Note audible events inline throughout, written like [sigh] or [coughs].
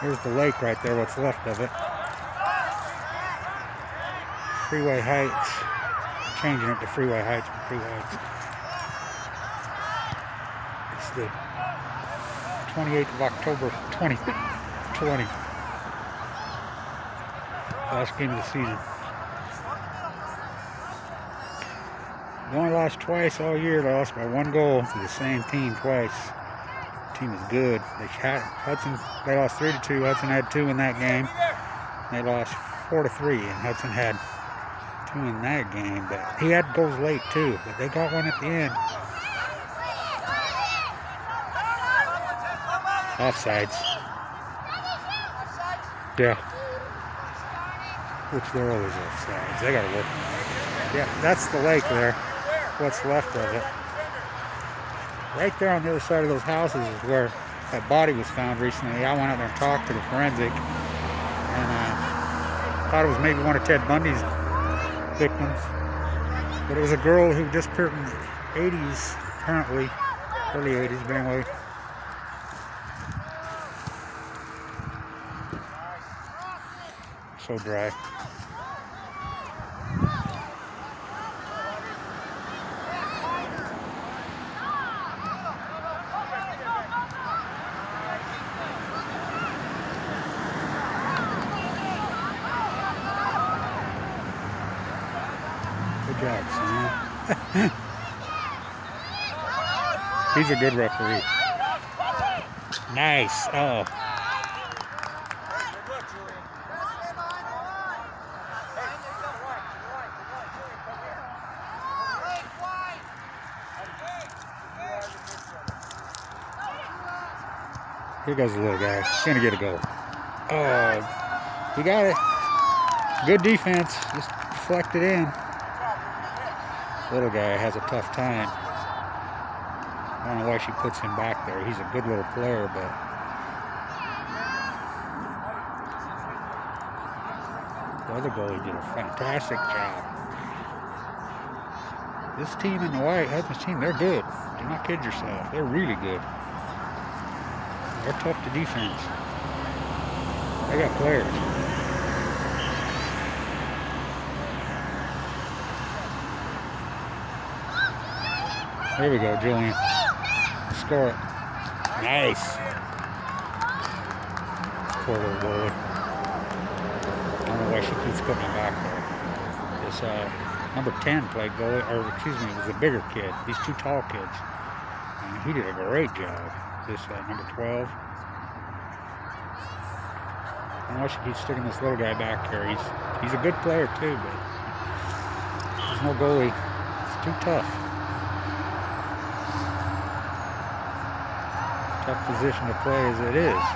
Here's the lake right there, what's left of it. Freeway Heights. Changing it to Freeway Heights from Freeway Heights. It's the 28th of October 2020. Last game of the season. They only lost twice all year. Lost by one goal to the same team twice. Team is good. They had Hudson. They lost three to two. Hudson had two in that game. They lost four to three, and Hudson had two in that game. But he had goals late too. But they got one at the end. Offsides. Yeah. Which they're always offsides. They gotta work on that. Yeah, that's the lake there. What's left of it. Right there on the other side of those houses is where that body was found recently. I went out there and talked to the forensic and uh, thought it was maybe one of Ted Bundy's victims. But it was a girl who disappeared in the 80s, apparently, early 80s, but anyway. So dry. Job, Sam. [laughs] He's a good referee. Nice. Oh. Here goes the little guy. He's gonna get a goal. Oh, he got it. Good defense. Just deflected in. Little guy has a tough time. I don't know why she puts him back there. He's a good little player, but the other goalie did a fantastic job. This team in the white, Hudson's team, they're good. Do not kid yourself. They're really good. They're tough to defense. They got players. Here we go, Julian. Score it. Nice. Poor little goalie. I don't know why she keeps putting him back there. This uh, number 10 played goalie, or excuse me, it was a bigger kid. These two tall kids. And he did a great job. This uh, number 12. I don't know why she keeps sticking this little guy back here. He's he's a good player too, but there's no goalie. It's too tough. Tough position to play as it is.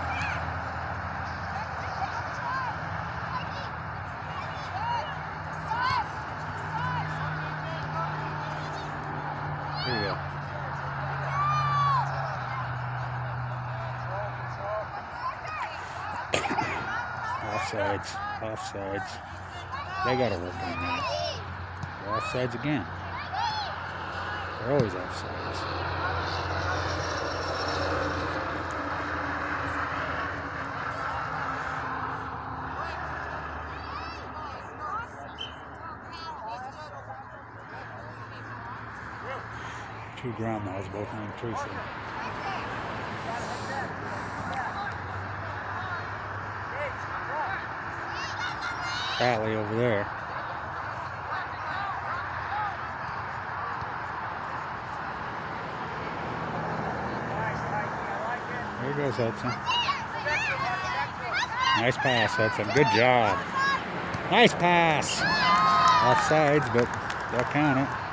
Here we go. Offsides, offsides. They gotta work on that. They're offsides again. They're always offsides. Two grandmas both named Teresa. Allie over there. There goes Hudson. Nice pass, Hudson. Good job. Nice pass. Offsides, but they'll count it.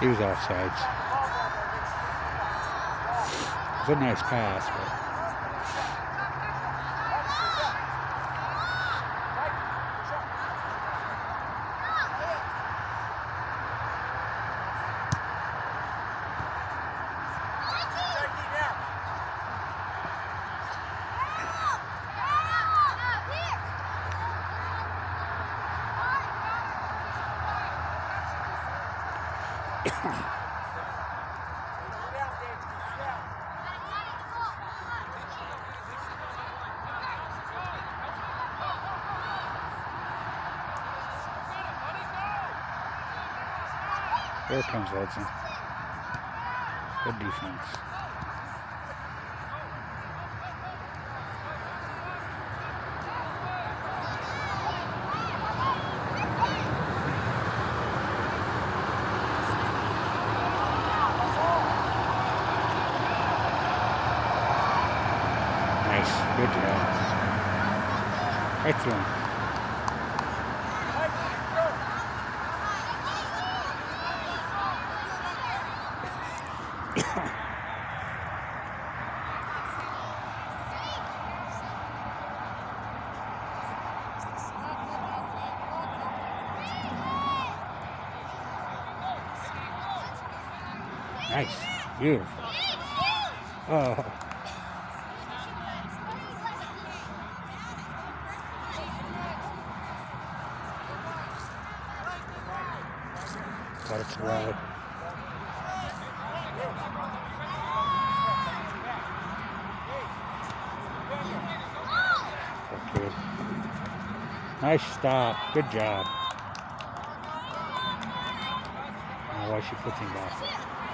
He was offsides. It was a nice pass, but There comes Edson. Good defense. Nice. Good job. Him. [coughs] Nice. Beautiful. Oh. Okay. Nice stop. Good job. Now why she puts him back.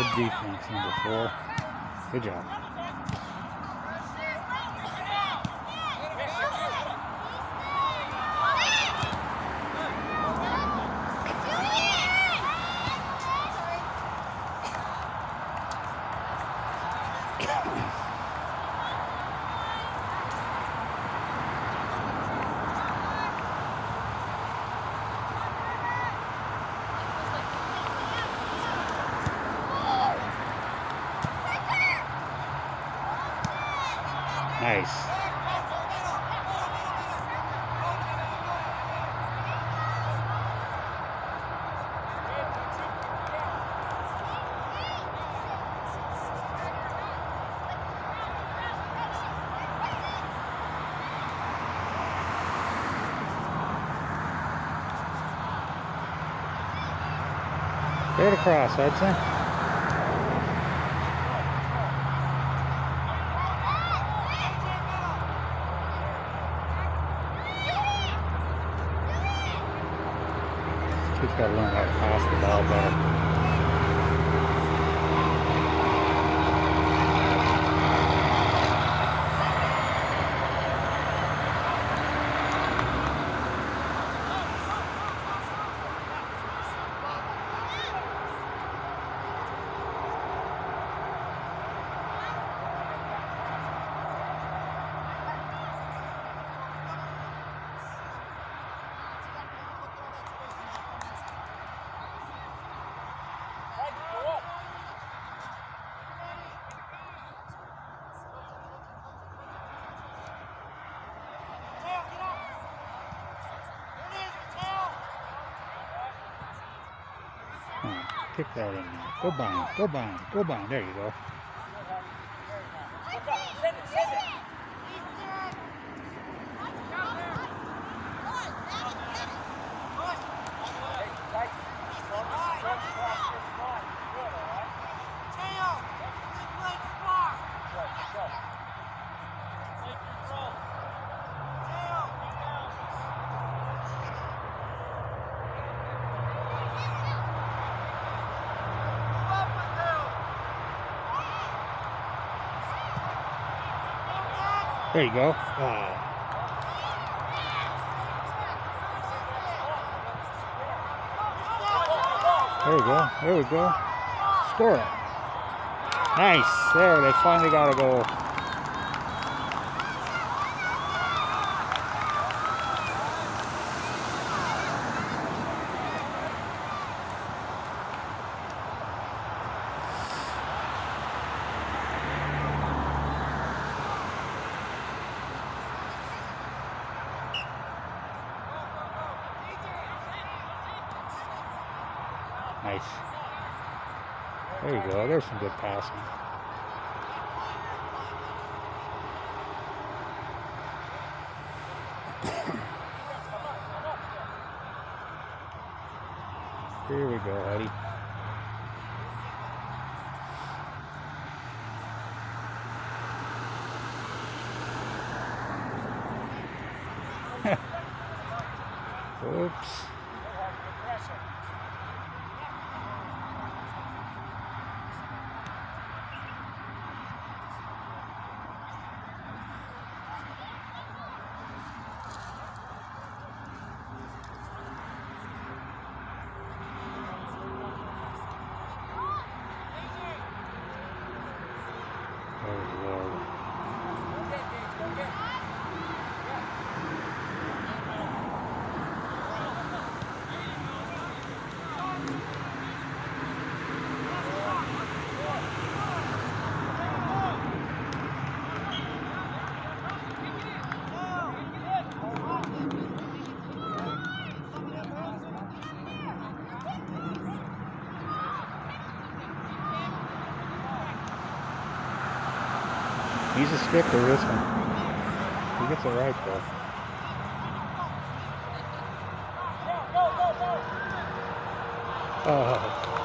Good defense, number four. Good job. Nice. Get across, Hudson. Got to learn how to pass the ball better. hectare. Koban, Koban, Koban, there you go. There you go. Oh. There we go. There we go. Score it. Nice. There, they finally got a goal. Nice. There you go. There's some good passing. [coughs] Here we go, Eddie. [laughs] Oops. He's a sticker, this one. He gets it right though. Oh.